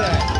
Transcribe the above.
that.